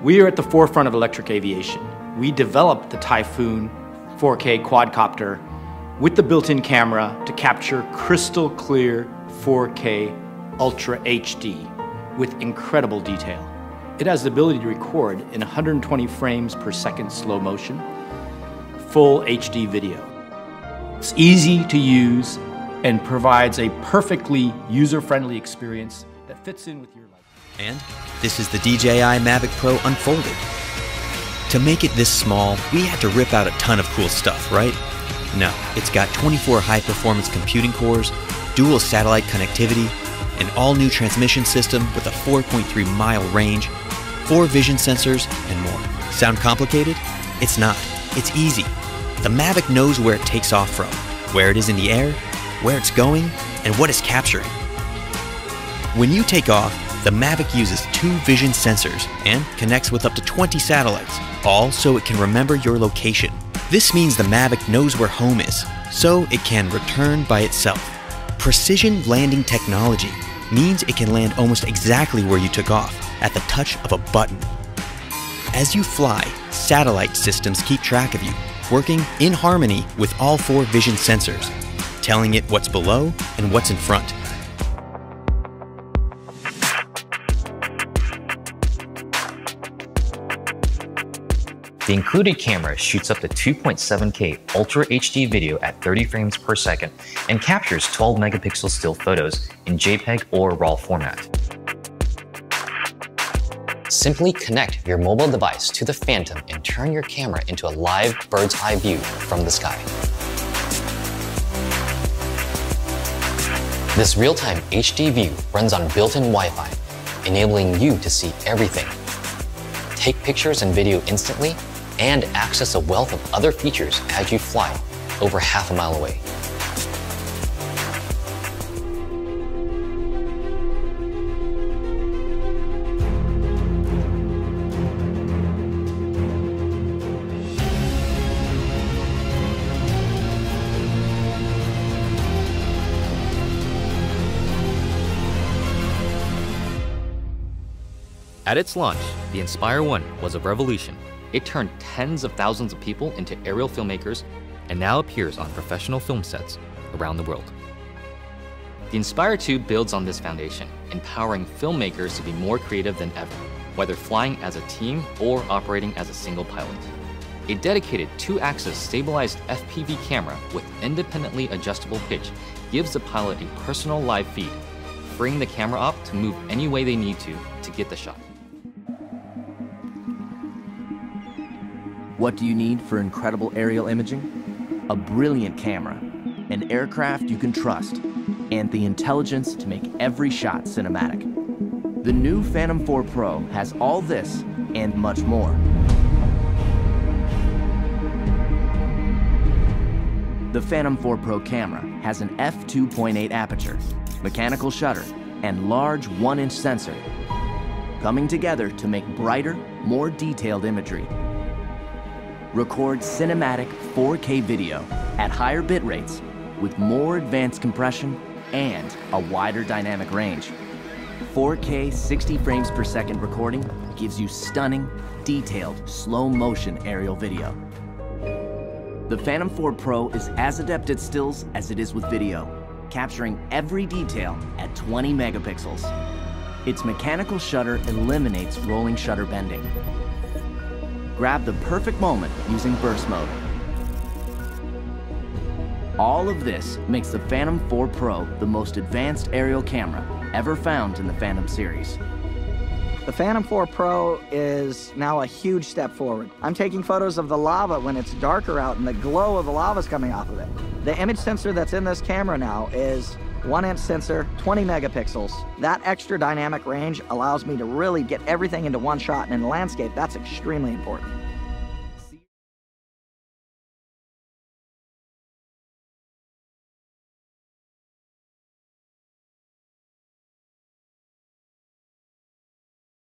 We are at the forefront of electric aviation. We developed the Typhoon 4K quadcopter with the built-in camera to capture crystal clear 4K Ultra HD with incredible detail. It has the ability to record in 120 frames per second slow motion, full HD video. It's easy to use and provides a perfectly user-friendly experience that fits in with your life. And this is the DJI Mavic Pro Unfolded. To make it this small, we had to rip out a ton of cool stuff, right? No, it's got 24 high-performance computing cores, dual satellite connectivity, an all-new transmission system with a 4.3 mile range, four vision sensors, and more. Sound complicated? It's not. It's easy. The Mavic knows where it takes off from, where it is in the air, where it's going, and what it's capturing. When you take off, the Mavic uses two vision sensors and connects with up to 20 satellites, all so it can remember your location. This means the Mavic knows where home is, so it can return by itself. Precision landing technology means it can land almost exactly where you took off, at the touch of a button. As you fly, satellite systems keep track of you, working in harmony with all four vision sensors, telling it what's below and what's in front. The included camera shoots up to 2.7K Ultra HD video at 30 frames per second and captures 12 megapixel still photos in JPEG or RAW format. Simply connect your mobile device to the Phantom and turn your camera into a live bird's eye view from the sky. This real-time HD view runs on built-in Wi-Fi, enabling you to see everything. Take pictures and video instantly and access a wealth of other features as you fly over half a mile away. At its launch, the Inspire 1 was a revolution. It turned tens of thousands of people into aerial filmmakers and now appears on professional film sets around the world. The Inspire 2 builds on this foundation, empowering filmmakers to be more creative than ever, whether flying as a team or operating as a single pilot. A dedicated two-axis stabilized FPV camera with independently adjustable pitch gives the pilot a personal live feed, freeing the camera up to move any way they need to to get the shot. What do you need for incredible aerial imaging? A brilliant camera, an aircraft you can trust, and the intelligence to make every shot cinematic. The new Phantom 4 Pro has all this and much more. The Phantom 4 Pro camera has an f2.8 aperture, mechanical shutter, and large 1-inch sensor, coming together to make brighter, more detailed imagery record cinematic 4K video at higher bit rates with more advanced compression and a wider dynamic range. 4K 60 frames per second recording gives you stunning, detailed, slow motion aerial video. The Phantom 4 Pro is as adept at stills as it is with video, capturing every detail at 20 megapixels. Its mechanical shutter eliminates rolling shutter bending, grab the perfect moment using burst mode. All of this makes the Phantom 4 Pro the most advanced aerial camera ever found in the Phantom series. The Phantom 4 Pro is now a huge step forward. I'm taking photos of the lava when it's darker out and the glow of the lava is coming off of it. The image sensor that's in this camera now is one inch sensor, 20 megapixels. That extra dynamic range allows me to really get everything into one shot and in landscape, that's extremely important.